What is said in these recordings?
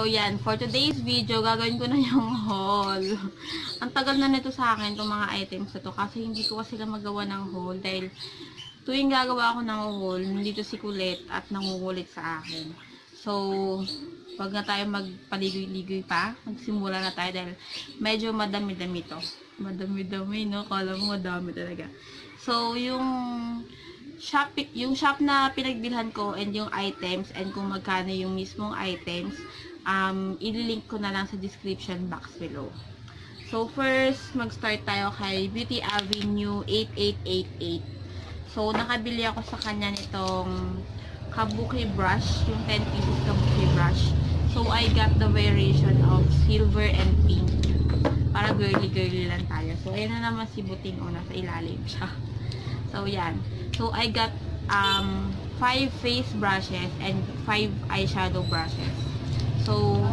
So, yan. For today's video, gagawin ko na yung haul. Ang tagal na nito sa akin, itong mga items na to. Kasi hindi ko kasi magawa ng haul. Dahil tuwing gagawa ako ng haul, nandito si Kulit at nangungulit sa akin. So, wag na tayo magpaligoy-ligoy pa. Magsimula na tayo dahil medyo madami-dami to. Madami-dami, no? Kala mo madami talaga. So, yung shop, yung shop na pinagbilhan ko and yung items and kung magkano yung mismong items, um, ililink ko na lang sa description box below. So, first, mag-start tayo kay Beauty Avenue 8888. So, nakabili ako sa kanya nitong kabuki brush, yung 10 pieces kabuki brush. So, I got the variation of silver and pink. Para girly-girly lang tayo. So, ayan na naman si Buting una sa ilalim siya. So, yan. So, I got um, 5 face brushes and 5 eyeshadow brushes. So,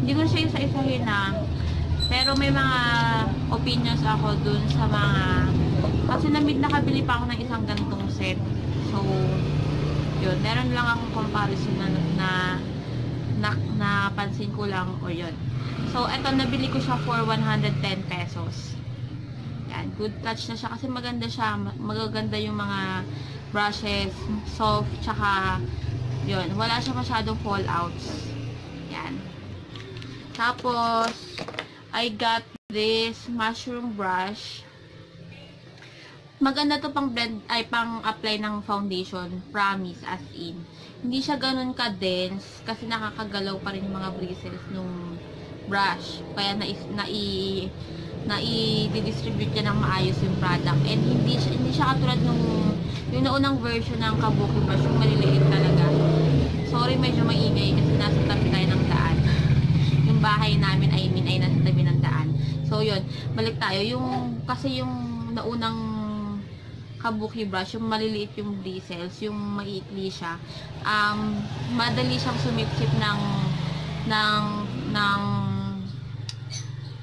hindi ko siya isa-isahin na pero may mga opinions ako dun sa mga kasi namid nakabili pa ako ng isang gantong set. So, yun. Meron lang akong comparison na na, na napansin ko lang o yun. So, eto nabili ko siya for 110 pesos. Yan, good touch na siya kasi maganda siya, magaganda yung mga brushes, soft, tsaka yun, wala siya masyadong fallouts. Tapos, I got this mushroom brush. Maganda to pang blend, ay pang apply ng foundation, promise, as in. Hindi siya ganun ka-dense, kasi nakakagalaw pa rin yung mga bristles nung brush. Kaya na, na, i, na i-distribute niya ng maayos yung product. And hindi siya, hindi siya katulad nung yung naunang version ng Kabuki brush, yung maliliit talaga. Sorry, medyo maingay kasi nasa tabi tayo ng bahay namin, I mean, ay nasa tabi ng daan. So, yun. Balik tayo. Yung, kasi yung naunang kabuki brush, yung maliliit yung bristles, yung maiikli siya, um, madali siyang sumipsip ng ng ng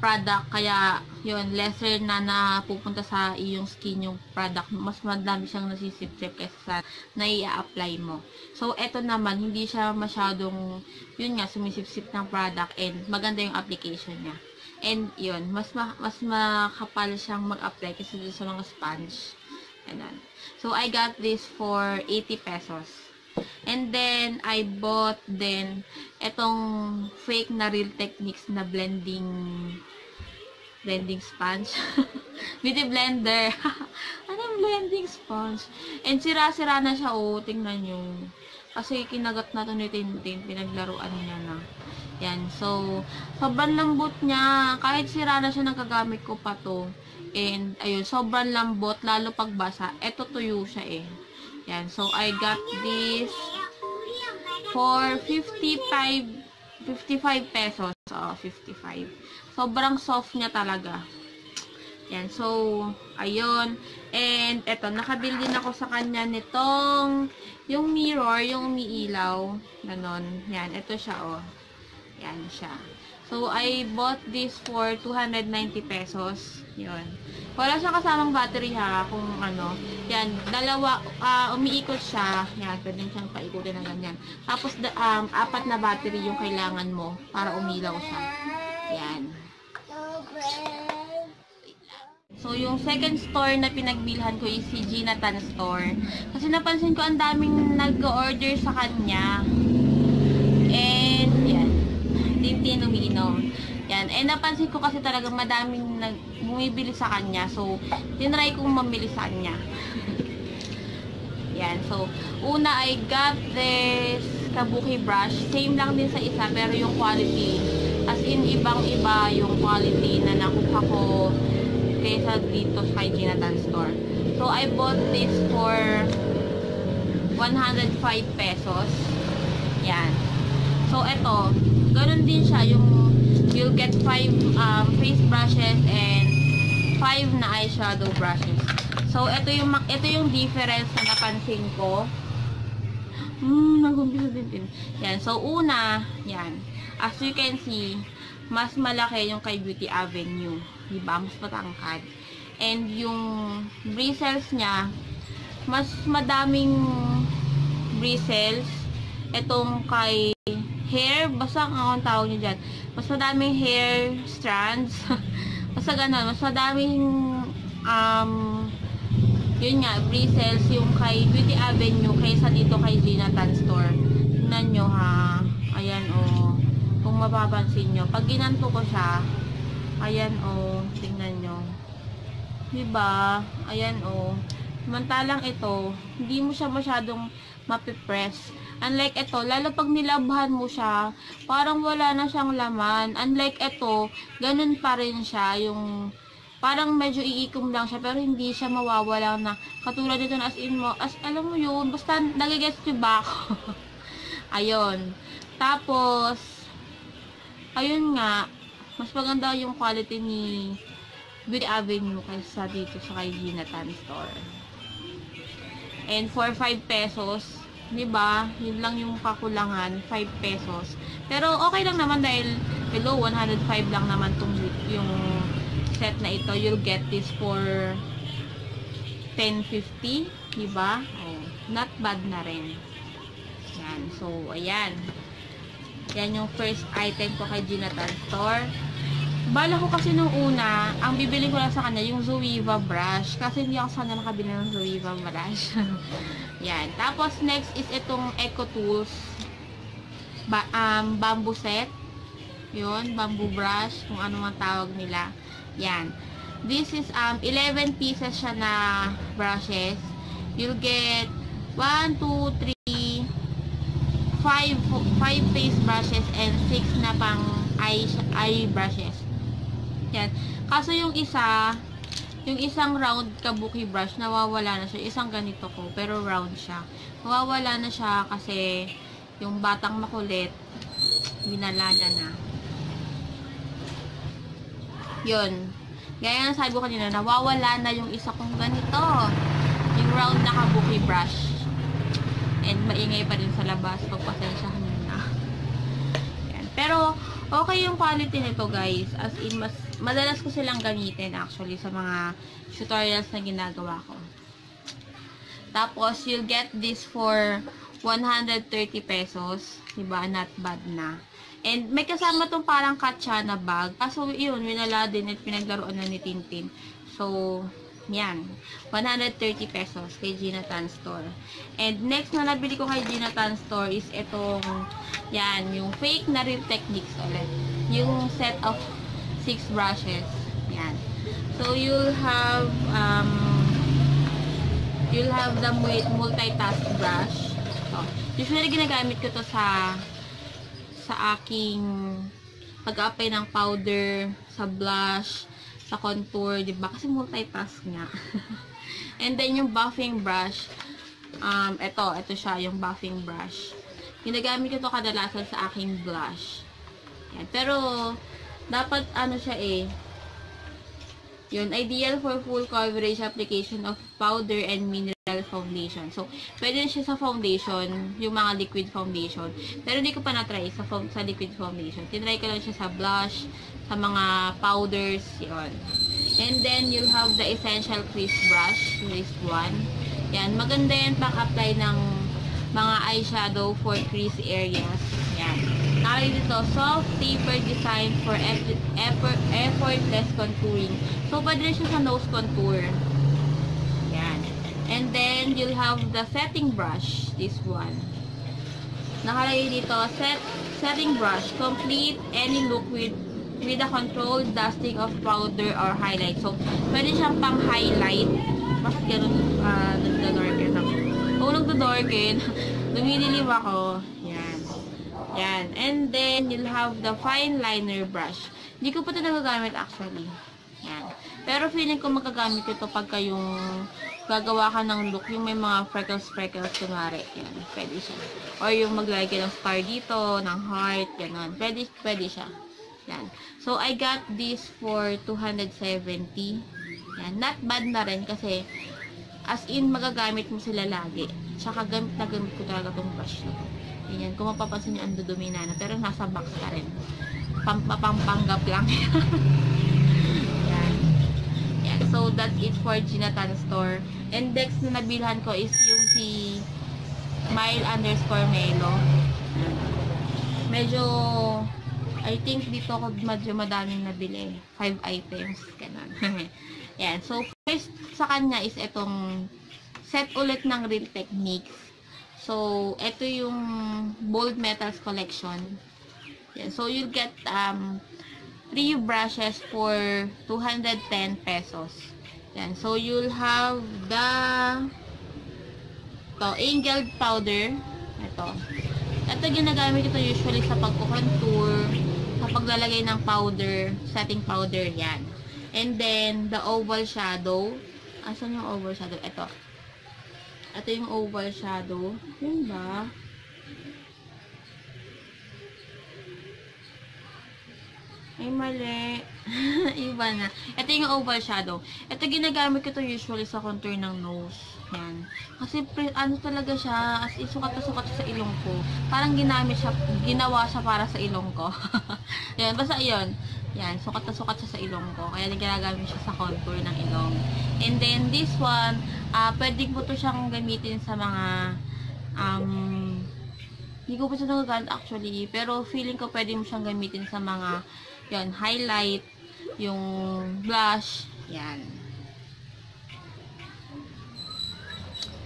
product kaya yun lesser na napupunta sa iyong skin yung product mas madami siyang nasisipsip kaysa sa nai-apply mo. So eto naman hindi siya masyadong yun nga sumisipsip ng product and maganda yung application niya. And yun mas ma mas makapal siyang mag-apply kasi sa mga sponge. Ganun. so I got this for 80 pesos. And then, I bought then etong fake na Real Techniques na blending blending sponge. Beauty blender. Anong blending sponge? And sira-sira na siya, oh. Tingnan nyo. Kasi kinagat na to ni Tintin. Pinaglaruan niya na. Yan. So, sobrang lambot niya. Kahit sira na siya, nagagamit ko pa to. And, ayun, sobrang lambot. Lalo pagbasa. Ito tuyo siya eh. Yan. So, I got this for 55 55 pesos. Oh, 55. Sobrang soft niya talaga. Yan. So, ayun. And, eto, nakabili din ako sa kanya nitong yung mirror, yung umiilaw. Ganon. Yan. Ito siya, oh. Yan siya. So, I bought this for 290 pesos. Yun. Wala siya kasamang battery ha, kung ano. Yan, dalawa, uh, umiikot siya. Yan, pwede siyang paikutin ng ganyan. Tapos, um, apat na battery yung kailangan mo para umilaw siya. Yan. So, yung second store na pinagbilhan ko is si Gina Tan Store. Kasi napansin ko ang daming nag-order sa kanya. And, yan. Tintin umiinom. Yan. And napansin ko kasi talaga madaming nag bumibili sa kanya. So, tinry kong mamili sa kanya. Yan. So, una I got this kabuki brush. Same lang din sa isa pero yung quality as in ibang-iba yung quality na nakuha ko kaysa dito sa Ginatan Store. So, I bought this for 105 pesos. Yan. So, eto, ganun din siya yung you'll get 5 um, face brushes and 5 na eyeshadow brushes. So, ito yung, ito yung difference na napansin ko. Hmm, nag-umpisa din din. Yan. So, una, yan. As you can see, mas malaki yung kay Beauty Avenue. Diba? Mas matangkad. And yung bristles niya, mas madaming bristles. Itong kay hair, basta ang tawag nyo dyan. Mas madaming hair strands. basta ganun, mas madaming um, yun nga, bristles yung kay Beauty Avenue kaysa dito kay Jonathan Store. Tingnan nyo ha. Ayan o. Oh. Kung mapapansin nyo. Pag ginanto ko siya, ayan o. Oh, tingnan nyo. Diba? Ayan o. Oh. Samantalang ito, hindi mo siya masyadong mapipress. Unlike ito, lalo pag nilabhan mo siya, parang wala na siyang laman. Unlike ito, ganun pa rin siya, yung parang medyo iikom lang siya, pero hindi siya mawawala na. Katulad dito na as in mo, as alam mo yun, basta nagigets yung ba ako. ayun. Tapos, ayun nga, mas maganda yung quality ni Beauty Avenue kaysa dito sa kay Gina Tan Store. And for 5 pesos, 'di? Yun lang yung kakulangan, 5 pesos. Pero okay lang naman dahil hello, 105 lang naman tong yung set na ito. You'll get this for 10.50, 'di ba? Oh, not bad na rin. Yan. So, ayan. Yan yung first item ko kay Jonathan Store. Bala ko kasi nung una, ang bibili ko lang sa kanya yung Zoeva brush. Kasi hindi ako sana nakabili ng Zoeva brush. Yan. Tapos, next is itong Eco Tools ba um, bamboo set. Yun, bamboo brush, kung ano man tawag nila. Yan. This is um 11 pieces siya na brushes. You'll get 1, 2, 3, 5, 5 face brushes and 6 na pang eye, eye brushes. Yan. Kaso yung isa, yung isang round kabuki brush, nawawala na siya. Isang ganito ko, pero round siya. Nawawala na siya kasi yung batang makulit, binalala na. Yun. Gaya nga sabi ko kanina, nawawala na yung isa kong ganito. Yung round na kabuki brush. And maingay pa rin sa labas. Pagpasensyahan nyo na. Yan. Pero, okay yung quality nito guys. As in, mas madalas ko silang gamitin actually sa mga tutorials na ginagawa ko. Tapos, you'll get this for 130 pesos. Diba? Not bad na. And may kasama tong parang katsa na bag. Kaso yun, winala din at pinaglaruan na ni Tintin. So, yan. 130 pesos kay Gina Tan Store. And next na nabili ko kay Gina Tan Store is itong, yan, yung fake na real techniques ulit. Yung set of six brushes. Yan. So, you'll have, um, you'll have the multitask brush. So, usually ginagamit ko to sa, sa aking pag-apply ng powder, sa blush, sa contour, di ba? Kasi multitask nga. And then, yung buffing brush, um, ito, ito siya, yung buffing brush. Ginagamit ko to kadalasan sa aking blush. Yan. Pero, dapat ano siya eh, yun, ideal for full coverage application of powder and mineral foundation. So, pwede siya sa foundation, yung mga liquid foundation. Pero hindi ko pa na-try sa, sa liquid foundation. Tinry ko lang siya sa blush, sa mga powders, yun. And then, you'll have the essential crease brush, this one. Yan, maganda yan pang-apply ng mga eyeshadow for crease areas. Yan. Nakalagay dito, soft taper design for effort, effortless contouring. So, pwede rin siya sa nose contour. Yan. And then, you'll have the setting brush. This one. Nakalagay dito, set, setting brush. Complete any look with with a controlled dusting of powder or highlight. So, pwede siyang pang-highlight. Bakit ganun uh, nagda-darken ako? Kung nagda-darken, lumililim ako. Yan. And then, you'll have the fine liner brush. Hindi ko pa ito nagagamit actually. Yan. Pero feeling ko magagamit ito pagka yung gagawa ka ng look, yung may mga freckles-freckles, kunwari. Yan. Pwede siya. Or yung maglagay ng star dito, ng heart, gano'n. Pwede, pwede siya. Yan. So, I got this for 270. Yan. Not bad na rin kasi as in, magagamit mo sila lagi. Tsaka gamit na gamit ko talaga tong brush na to. Ganyan. Kung mapapansin nyo, ang dudumi na na. Pero nasa box ka rin. Pampapanggap lang. Yan. Yan. So, that's it for Ginatan Store. And next na nabilhan ko is yung si Smile underscore Melo. medyo I think dito ako medyo madaming nabili. 5 items. Ganun. Yan. So, first sa kanya is itong set ulit ng Real Techniques. So, ito yung Bold Metals Collection. Yan. So, you get um, 3 brushes for 210 pesos. Yan. So, you'll have the to, angled powder. Ito. Ito ginagamit ito usually sa pagko-contour, sa paglalagay ng powder, setting powder yan. And then, the oval shadow. Asan yung oval shadow? Ito. Ito yung oval shadow. Yun ba? Ay, mali. Iba na. Ito yung oval shadow. Ito ginagamit ko to usually sa contour ng nose. Yan. Kasi ano talaga siya, as in, sukat na sukat sa ilong ko. Parang ginamit siya, ginawa siya para sa ilong ko. yan, basta yun. Yan, sukat na sukat siya sa ilong ko. Kaya ginagamit siya sa contour ng ilong. And then, this one, uh, pwede po to siyang gamitin sa mga, um, hindi ko pa siya nagagamit actually, pero feeling ko pwede mo siyang gamitin sa mga, yan, highlight, yung blush, yan.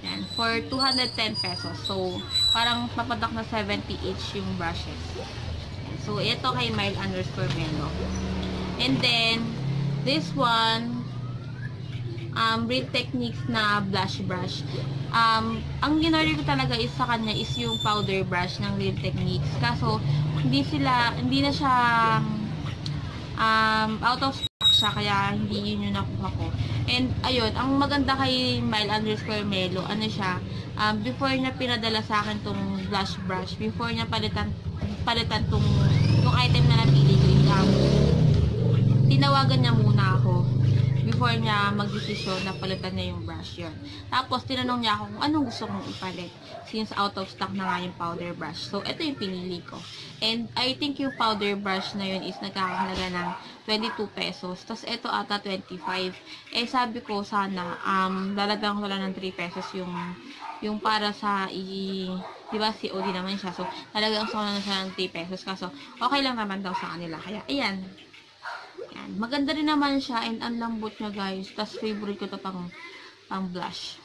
Yan, for 210 pesos. So, parang papadak na 70 each yung brushes. So, ito kay Mile underscore Melo. And then, this one, um, Real Techniques na blush brush. Um, ang ginorder ko talaga is sa kanya is yung powder brush ng Real Techniques. Kaso, hindi sila, hindi na siya um, out of stock siya, kaya hindi yun yung nakuha ko. And, ayun, ang maganda kay Mile underscore Melo, ano siya, um, before niya pinadala sa akin tong blush brush, before niya palitan, palitan tong, tong item na napili ko, um, tinawagan niya muna ako before niya magdesisyon na palitan niya yung brush yun. Tapos, tinanong niya ako kung anong gusto kong ipalit since out of stock na nga yung powder brush. So, ito yung pinili ko. And, I think yung powder brush na yun is nagkakahalaga ng 22 pesos. Tapos, ito ata 25. Eh, sabi ko sana, um, lalagyan ko lang ng 3 pesos yung yung para sa i di ba si OD naman siya so gusto ko na siya ng 3 pesos kaso okay lang naman daw sa kanila kaya ayan yan. Maganda rin naman siya and ang lambot niya guys. Tapos favorite ko to pang, pang blush.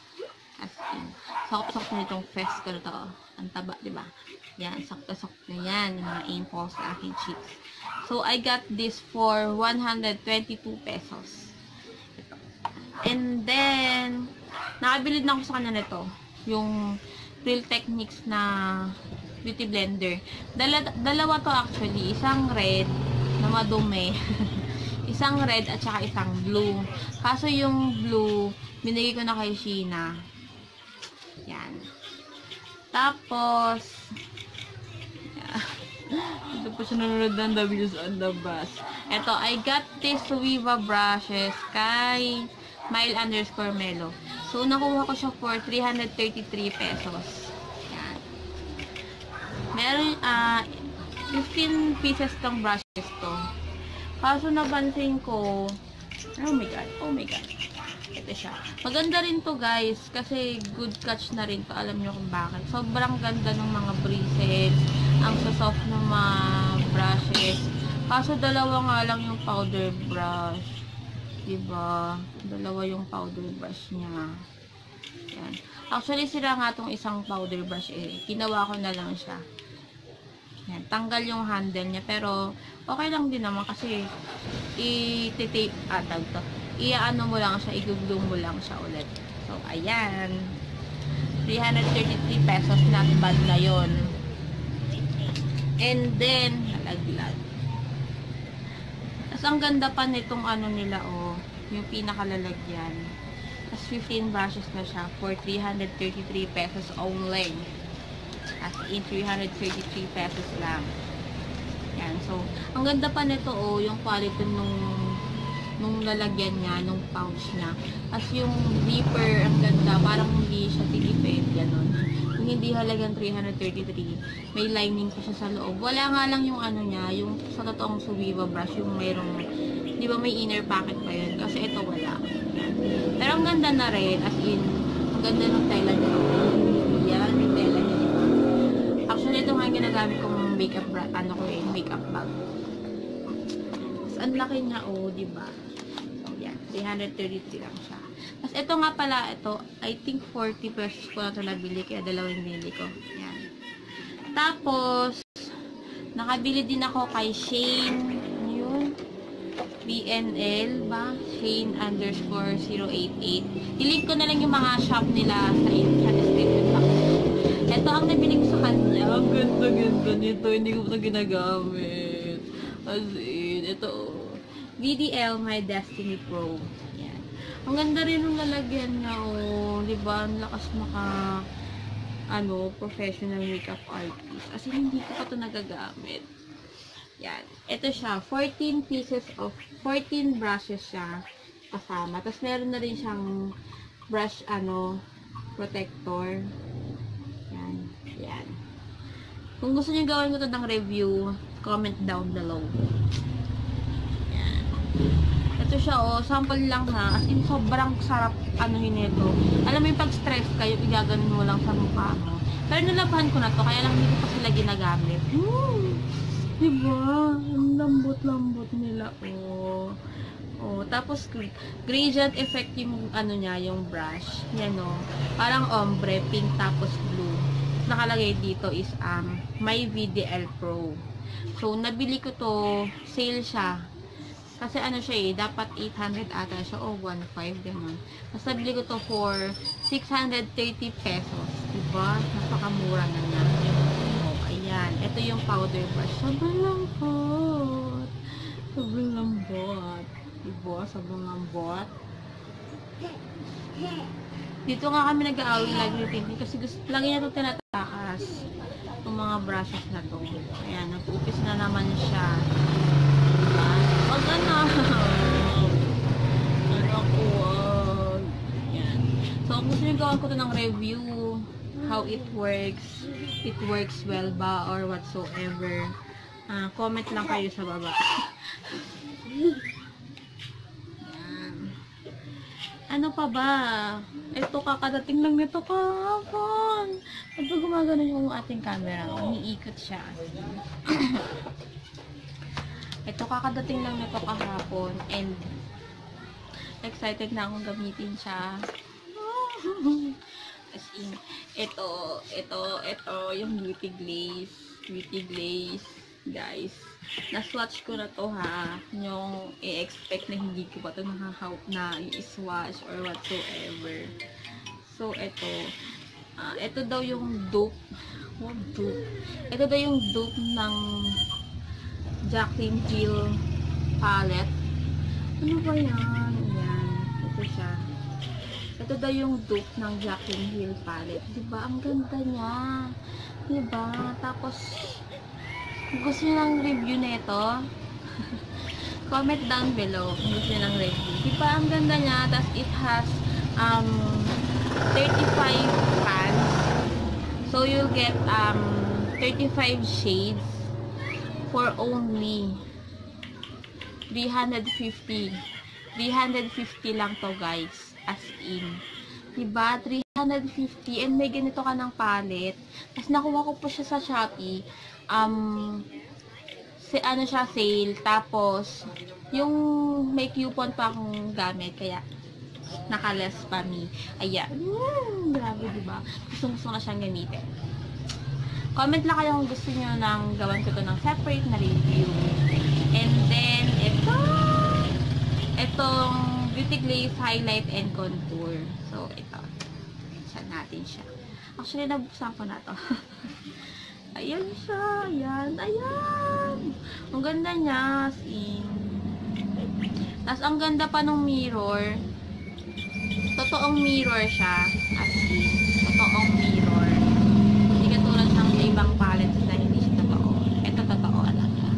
As in. Sakop-sakop na itong fest ko to. Ang taba, di ba? Yan. Sakto-sakop na yan. Yung mga impulse sa aking cheeks. So, I got this for 122 pesos. And then, nakabili na ako sa kanya nito. Yung Real Techniques na beauty blender. Dala, dalawa to actually. Isang red na madumi. isang red at saka isang blue. Kaso yung blue, binigay ko na kay Sheena. Yan. Tapos, ito po siya nanonood ng The on the Bus. Ito, I got this Viva brushes kay Mile underscore Melo. So, nakuha ko siya for 333 pesos. Yan. Meron, ah, uh, 15 pieces tong brushes to. Kaso napansin ko, oh my god, oh my god. Ito siya. Maganda rin to guys, kasi good catch na rin to. Alam nyo kung bakit. Sobrang ganda ng mga bristles. Ang soft ng mga brushes. Kaso dalawa nga lang yung powder brush. Diba? Dalawa yung powder brush niya. Yan. Actually, sila nga tong isang powder brush eh. Ginawa ko na lang siya. Yan, tanggal yung handle niya. Pero, okay lang din naman kasi i-tape, ah, tag to. I-ano mo lang siya, i-glue mo lang siya ulit. So, ayan. 333 pesos, not bad na yon And then, nalaglag. Tapos, ang ganda pa nitong ano nila, oh, yung pinakalalagyan. Tapos, 15 brushes na siya for 333 pesos only. As in, 333 pesos lang. Yan. So, ang ganda pa nito, oh, yung quality nung nung lalagyan niya, nung pouch niya. As yung zipper, ang ganda. Parang hindi siya tinipid, ganun. Hindi halagang 333, may lining pa siya sa loob. Wala nga lang yung ano niya, yung sa totoong Subiva brush, yung mayroong, di ba may inner pocket pa yun? Kasi ito wala. Pero ang ganda na rin, as in, ang ganda ng tela niya. Yan, yung tela niya. Actually, ito nga ginagamit kong makeup ano ko eh, makeup bag. Tapos, ang laki niya, oh, di ba? So, yan. 333 lang siya. Tapos, ito nga pala, ito, I think 40 pesos ko na ito nabili, kaya dalawang binili ko. Yan. Tapos, nakabili din ako kay Shane, yun? BNL ba? Shane underscore 088. I-link ko na lang yung mga shop nila sa, sa description box. Ito ang nabili ko sa kanya. Ang ganda-ganda nito. Hindi ko pa ginagamit. As in, ito. VDL My Destiny Pro. Ang ganda rin ng lalagyan niya. Oh. Diba? Ang lakas maka ano, professional makeup artist. As in, hindi ko pa ito nagagamit. Yan. Ito siya. 14 pieces of, 14 brushes siya kasama. Tapos meron na rin siyang brush, ano, protector. Yan. Yan. Kung gusto niyo gawin ko ito ng review, comment down below. Ito siya, oh. Sample lang ha. As in, sobrang sarap ano yun ito. Alam mo yung pag-stress kayo, igaganon mo lang sa mukha mo. Pero nalabahan ko na to, kaya lang hindi ko pa sila ginagamit. Hmm. Diba? Ang lambot-lambot nila, oh. Oh, tapos gradient effect yung ano niya, yung brush. Yan oh. Parang ombre, pink tapos blue. Nakalagay dito is um my VDL Pro. So nabili ko to, sale siya. Kasi ano siya eh, dapat 800 ata siya o 1.5 ganun. Tapos nabili ko to for 630 pesos. Diba? Napakamura na niya. Oh, ayan. Ito yung powder brush. Sobrang lambot. Sobrang lambot. Diba? Sobrang lambot. Dito nga kami nag-aaway lagi Tintin kasi gusto, lagi niya ito tinatakas. Itong mga brushes na to. Ayan, nag-upis na naman siya. Ano ako, wag. Ayan. So, gusto niyo gawan ko to ng review, how it works, it works well ba, or whatsoever, uh, comment lang kayo sa baba. Ayan. Ano pa ba? Ito kakadating lang nito kahapon. Pag gumagano yung ating camera, umiikot siya. Ito kakadating lang nito kahapon and excited na akong gamitin siya. As in, ito, ito, ito, yung beauty glaze. Beauty glaze, guys. Na-swatch ko na to ha. Yung i-expect na hindi ko pa ito nakahawp na i-swatch or whatsoever. So, ito. Uh, ito daw yung dupe. What dupe? Ito daw yung dupe ng Jacqueline Hill palette. Ano ba yan? Yan. Ito siya. Ito daw yung dupe ng Jacqueline Hill palette. Diba? Ang ganda niya. Diba? Tapos, gusto nyo ng review nito, comment down below kung gusto nyo ng review. Diba? Ang ganda niya. Tapos, it has um, 35 pans. So, you'll get um, 35 shades for only 350. 350 lang to guys. As in. Diba? 350 and may ganito ka ng palette. Tapos nakuha ko po siya sa Shopee. Um, si, ano siya, sale. Tapos, yung may coupon pa akong gamit. Kaya, naka-less pa me. Ayan. Mm, grabe, diba? Gusto gusto na siyang gamitin. Comment lang kayo kung gusto nyo nang gawan ko to ng separate na review. And then, ito, itong Beauty Glaze Highlight and Contour. So, ito. Saan natin siya. Actually, nabuksan ko na to. Ayan siya. Ayan. Ayan. Ang ganda niya. In. Tapos, ang ganda pa ng mirror. Totoong mirror siya. As in. Totoong mirror. Hindi katulad ng ibang palette na hindi siya totoo. Ito totoo talaga.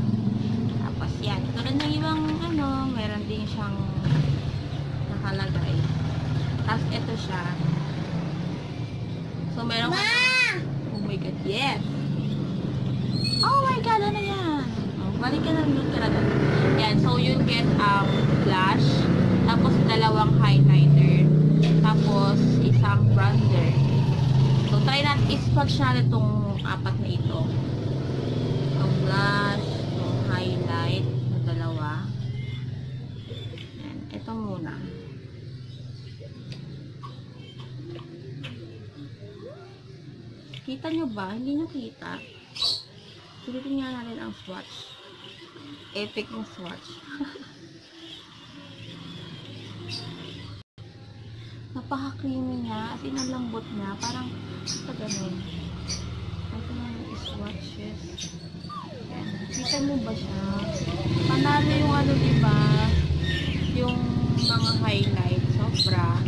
Tapos yan. Tulad ng ibang ano, meron din siyang nakalagay. Tapos ito siya. So meron ka Oh my god, yes! Oh my god, ano yan? Oh, balik ka na doon ka na. Yan, so you get um, blush, tapos dalawang highlighter, tapos isang bronzer. So try natin, i-swatch natin itong apat na ito. itong blush, itong highlight na dalawa. Muna. Kita nyo ba? Hindi nyo kita. Sulitin nga natin ang swatch. Epic ng swatch. Napaka-creamy niya. As in, niya. Parang, ito ganun. Ito na yung swatches. Kita mo ba siya? Panalo yung ano, diba? Yung mga highlight. Sobra.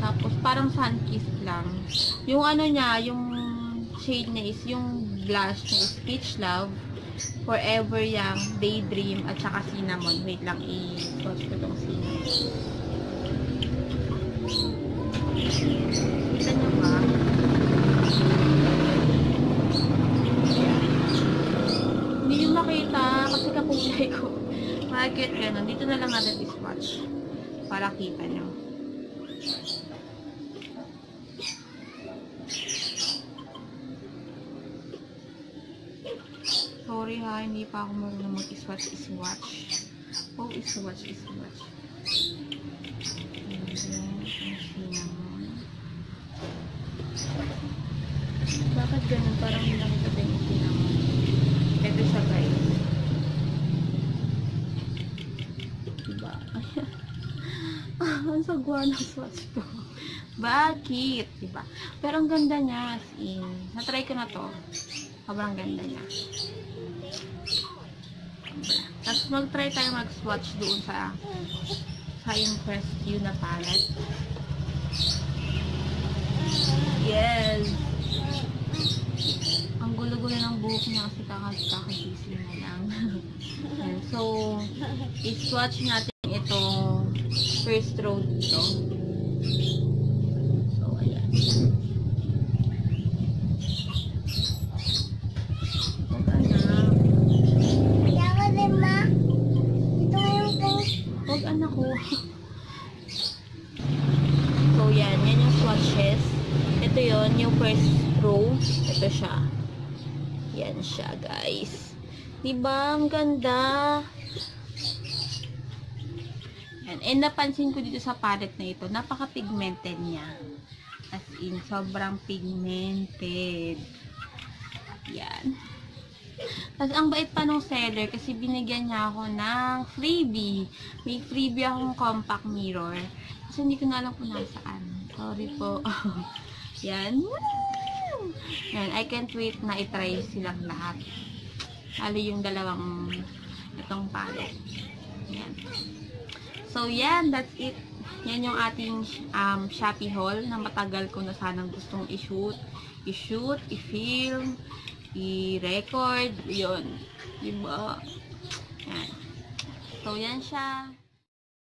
Tapos, parang sun kiss lang. Yung ano niya, yung shade niya is yung blush niya is Peach Love, Forever Young, Daydream, at saka Cinnamon. Wait lang, i-swatch ko itong cinnamon. Kita niyo ba? Hindi nyo makita kasi kakulay ko. Bakit ganun? Dito na lang natin i-swatch para kita nyo. Sorry ha, hindi pa ako marunong mag-swatch, iswatch. Oh, cinnamon. Bakit ganun? Parang hindi nakita tayo yung cinnamon. Ito siya guys. Diba? ang sagwa ng swatch ko. Bakit? Diba? Pero ang ganda niya, as in. Natry ko na to. Sobrang ganda niya. Tapos mag-try tayo mag-swatch doon sa sa Impress You na palette. Yes! Ang gulo-gulo ng buhok niya kasi kakag-kakagising na lang. So, i-swatch natin first row dito. So, ayan. Huwag anak ko. So, yan. Yan yung swatches. Ito yon yung first row. Ito siya. Yan siya, guys. Diba? Ang ganda. And napansin ko dito sa palette na ito, napaka-pigmented niya. As in, sobrang pigmented. Yan. Tapos, ang bait pa nung seller kasi binigyan niya ako ng freebie. May freebie akong compact mirror. Kasi hindi ko na alam kung nasaan. Sorry po. Yan. Yan. I can't wait na itry silang lahat. Hali yung dalawang itong palette. Yan. So, yan. That's it. Yan yung ating um, Shopee haul na matagal ko na sanang gustong i-shoot. I-shoot, i-film, i-record, yun. Diba? Yan. So, yan siya.